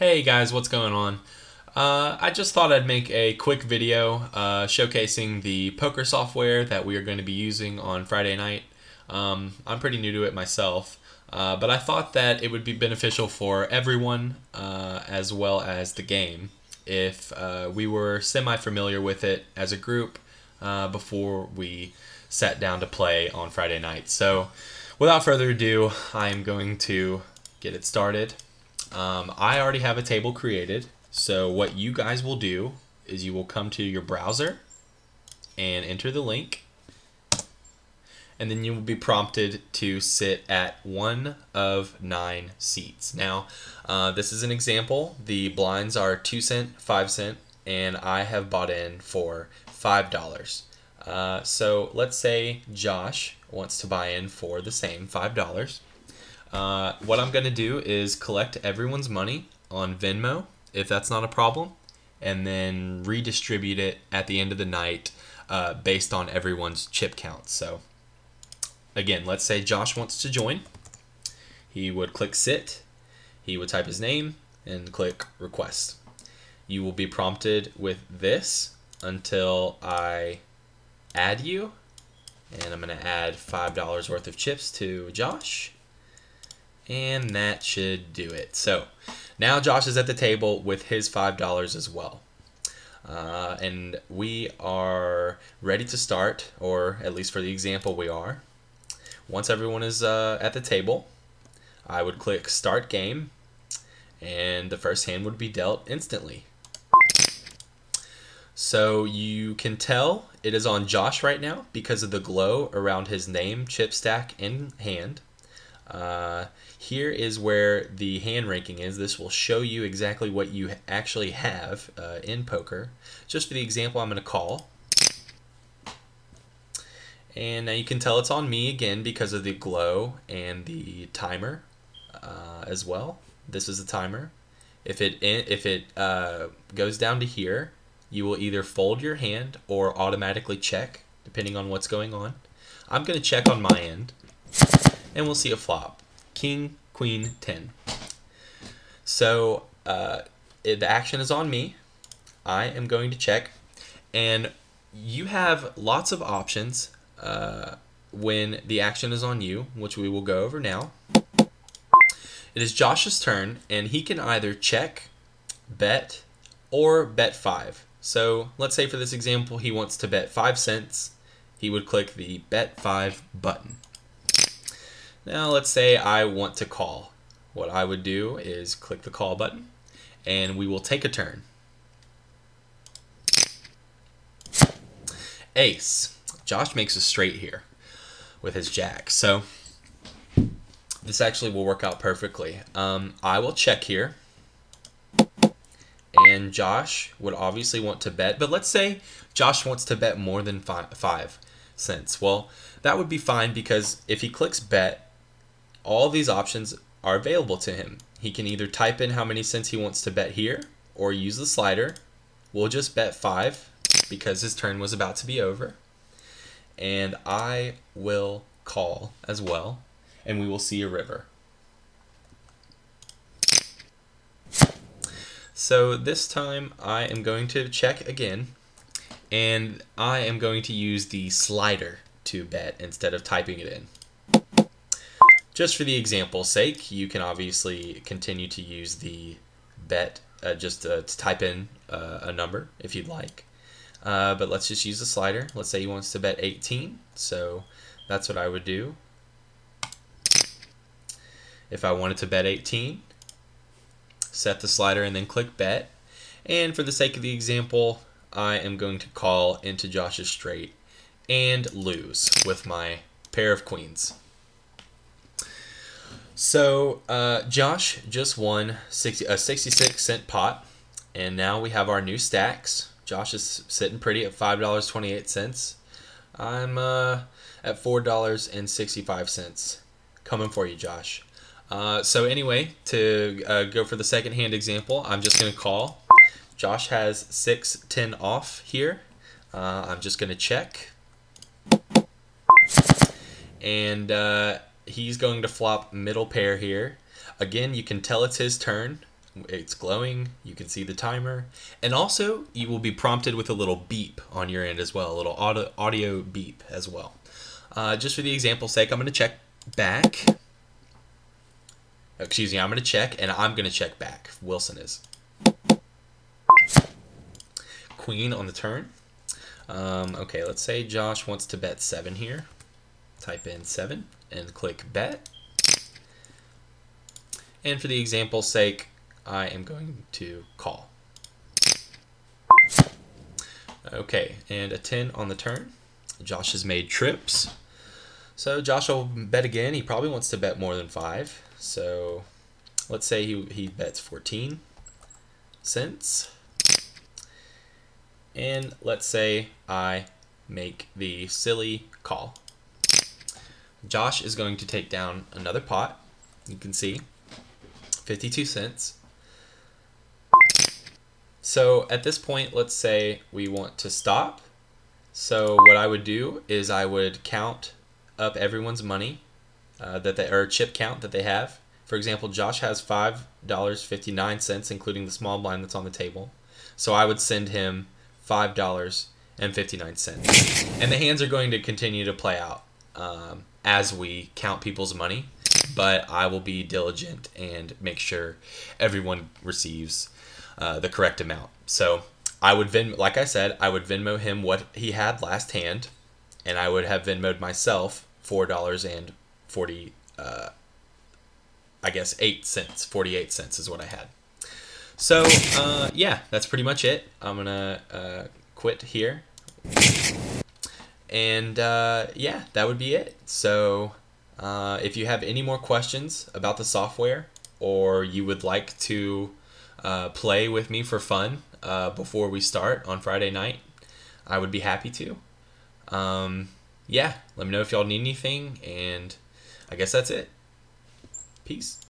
Hey guys, what's going on? Uh, I just thought I'd make a quick video uh, showcasing the poker software that we are going to be using on Friday night. Um, I'm pretty new to it myself, uh, but I thought that it would be beneficial for everyone uh, as well as the game if uh, we were semi-familiar with it as a group uh, before we sat down to play on Friday night. So without further ado, I'm going to get it started. Um, I already have a table created. So what you guys will do is you will come to your browser and enter the link. And then you will be prompted to sit at one of nine seats. Now, uh, this is an example. The blinds are two cent, five cent, and I have bought in for five dollars. Uh, so let's say Josh wants to buy in for the same five dollars. Uh, what I'm going to do is collect everyone's money on Venmo, if that's not a problem, and then redistribute it at the end of the night uh, based on everyone's chip count. So, again, let's say Josh wants to join. He would click sit, he would type his name, and click request. You will be prompted with this until I add you. And I'm going to add $5 worth of chips to Josh and that should do it. So now Josh is at the table with his $5 as well. Uh, and we are ready to start, or at least for the example, we are. Once everyone is uh, at the table, I would click Start Game, and the first hand would be dealt instantly. So you can tell it is on Josh right now because of the glow around his name, chip stack, and hand. Uh, here is where the hand ranking is. This will show you exactly what you actually have uh, in poker. Just for the example, I'm going to call. And now you can tell it's on me again because of the glow and the timer uh, as well. This is the timer. If it if it uh, goes down to here, you will either fold your hand or automatically check, depending on what's going on. I'm going to check on my end and we'll see a flop. King, Queen, 10. So uh, the action is on me. I am going to check. And you have lots of options uh, when the action is on you, which we will go over now. It is Josh's turn, and he can either check, bet, or bet 5. So let's say for this example, he wants to bet 5 cents. He would click the bet 5 button. Now let's say I want to call. What I would do is click the call button and we will take a turn. Ace. Josh makes a straight here with his jack. So this actually will work out perfectly. Um, I will check here. And Josh would obviously want to bet. But let's say Josh wants to bet more than five, five cents. Well, that would be fine because if he clicks bet, all these options are available to him. He can either type in how many cents he wants to bet here or use the slider. We'll just bet 5 because his turn was about to be over. And I will call as well and we will see a river. So this time I am going to check again and I am going to use the slider to bet instead of typing it in. Just for the example's sake, you can obviously continue to use the bet, uh, just uh, to type in uh, a number if you'd like. Uh, but let's just use the slider. Let's say he wants to bet 18, so that's what I would do. If I wanted to bet 18, set the slider and then click bet. And for the sake of the example, I am going to call into Josh's straight and lose with my pair of queens. So uh, Josh just won 60, a 66 cent pot, and now we have our new stacks. Josh is sitting pretty at $5.28. I'm uh, at $4.65. Coming for you, Josh. Uh, so anyway, to uh, go for the second hand example, I'm just going to call. Josh has 610 off here. Uh, I'm just going to check. And uh, he's going to flop middle pair here. Again, you can tell it's his turn It's glowing. You can see the timer. And also, you will be prompted with a little beep on your end as well, a little audio, audio beep as well. Uh, just for the example's sake, I'm going to check back. Excuse me, I'm going to check, and I'm going to check back. Wilson is. Queen on the turn. Um, okay, let's say Josh wants to bet 7 here. Type in 7 and click bet. And for the example's sake, I am going to call. Okay, and a 10 on the turn. Josh has made trips. So Josh will bet again. He probably wants to bet more than 5. So let's say he, he bets 14 cents. And let's say I make the silly call. Josh is going to take down another pot. You can see 52 cents. So at this point, let's say we want to stop. So what I would do is I would count up everyone's money uh, that they or chip count that they have. For example, Josh has five dollars fifty nine cents, including the small blind that's on the table. So I would send him five dollars and fifty nine cents, and the hands are going to continue to play out um, as we count people's money. But I will be diligent and make sure everyone receives uh, the correct amount. So I would Venmo, like I said, I would Venmo him what he had last hand, and I would have Venmoed myself four dollars and forty, uh, I guess eight cents, forty eight cents is what I had. So uh, yeah, that's pretty much it. I'm gonna uh, quit here, and uh, yeah, that would be it. So uh, if you have any more questions about the software, or you would like to uh, play with me for fun uh, before we start on Friday night, I would be happy to. Um, yeah, let me know if y'all need anything, and I guess that's it. Peace.